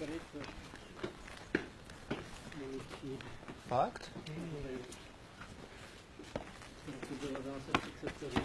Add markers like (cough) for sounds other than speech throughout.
pryč. Největší. Fakt? To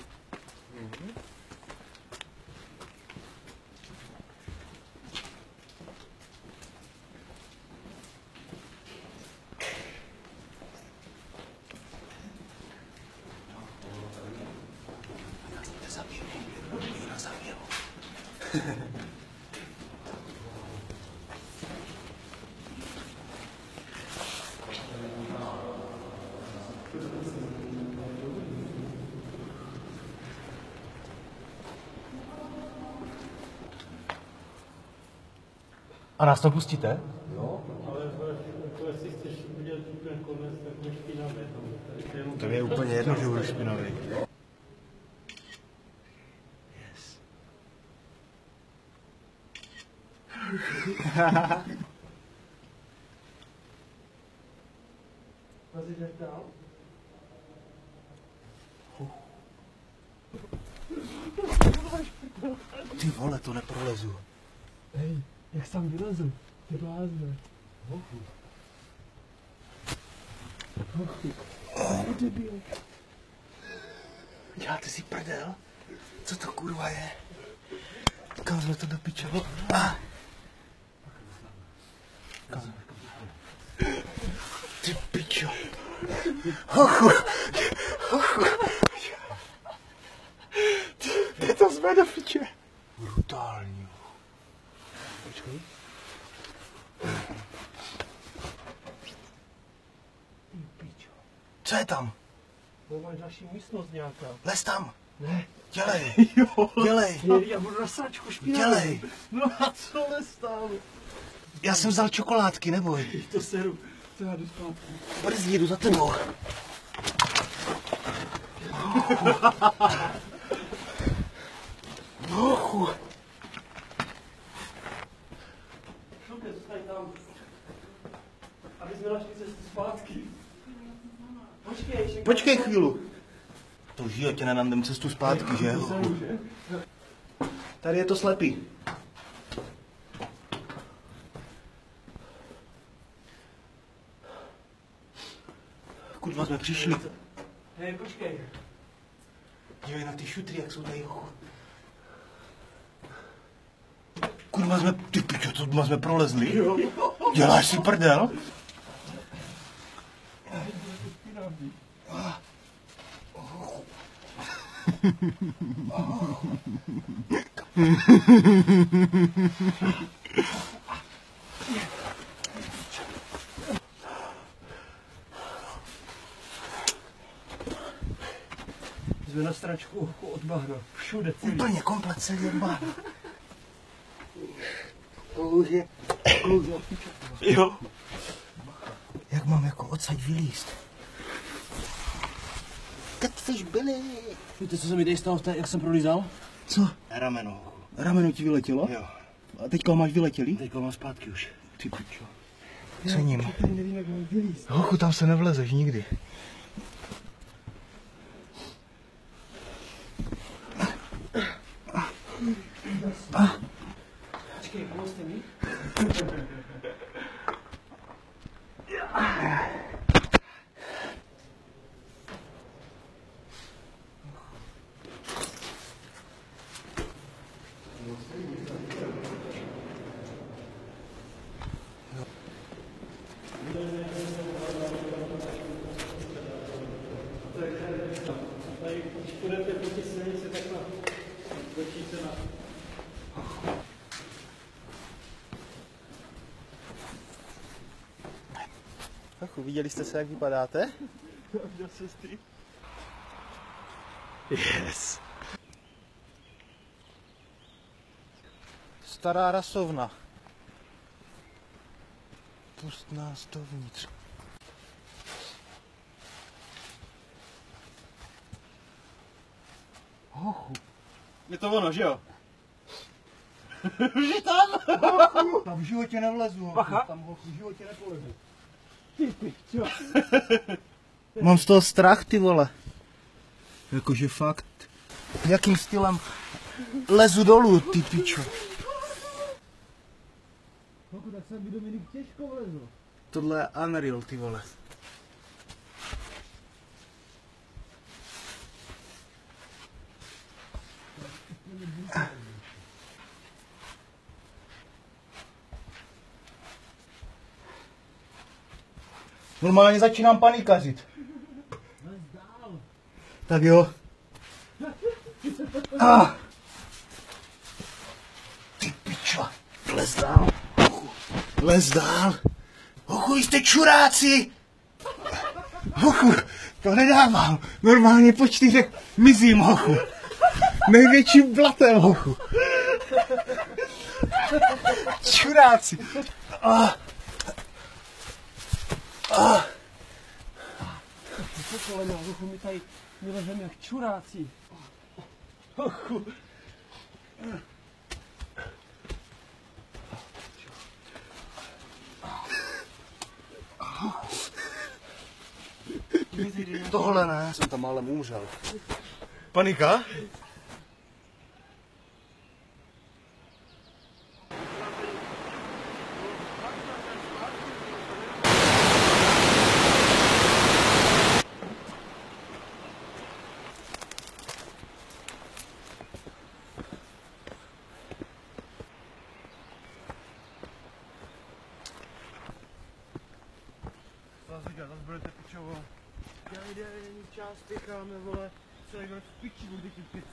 A nás to pustíte? Ale jestli chceš udělat úplně konec, tak. To je jenom To je úplně jedno, že budu špinavý. Dál? Ty vole, to neprolezu. Hej, jak tam vylezu? Ty blázne. Děláte si prdel? Co to kurva je? Kam jsme to dopičelo? Ah. Kam? Ty pičo. Hochu. Hochu. Ty to jsme do piče. Brutální. Počkej. Co je tam? To máš další místnost nějaká. Les tam. Ne. Dělej. (laughs) Jo. Dělej. Já budu na sračku špinavý. Dělej. No a co nestalo? Já jsem vzal čokoládky, neboj. (laughs) To seru. To já jdu zpátky. Brzy jdu za tebou. (laughs) Hochu. Šuke, zůstaň tam. Našli cestu zpátky. Počkej, ještě. Počkej chvíli. To v životě nenandem cestu zpátky, že? Tady je to slepý. Kurva jsme přišli. Hej, počkej. Dívej na ty šutry, jak jsou tady. Kurva jsme, ty pičo, to jsme prolezli. Jo. Děláš si prdel? Jsme na stračku od bahna. Všude celý. Úplně komplet celý odbáhne. Klouže, klouže. Jo. Jak mám jako odsaď vylíst? Catfish byly. Víte, co se mi tady stalo, jak jsem prolízal? Co? Rameno. Rameno ti vyletělo? Jo. A teďka ho máš vyletělý? Teď mám zpátky už. Ty pičo. Cením. Tady nevím, jak mám vylízt. Hochu, tam se nevlezeš nikdy. Počkej, pomozte mi. Tady, když půjdete po té silnici, tak na, Hochu, viděli jste se, jak vypadáte? Viděl jsi ty? Yes. Stará rasovna. Pust nás dovnitř. Hochu. Je to ono, že jo? Tam v životě nevlezu. Bacha. Tam hochu v životě nepolezu. Ty pičo. Mám z toho strach, ty vole. Jakože fakt. Jakým stylem lezu dolů, ty pičo. Pokud tak jsem by Dominik těžko. Tohle je Unreal, ty vole. Normálně začínám panikařit. Tak jo. Ah. Ty pičo, les dál. Les dál. Hochu, jste čuráci. Hochu, to nedávám. Normálně po čtyřech mizím, hochu. Největším blatem, hochu. Čuráci. Ah. Ah. Po kolena, ruchu mi tady my ležeme jak čuráci. Tohle ne, jsem tam málem umřel. Panika? Pičovo. Já není čas, spěcháme, vole. Celý den v piči, budu těch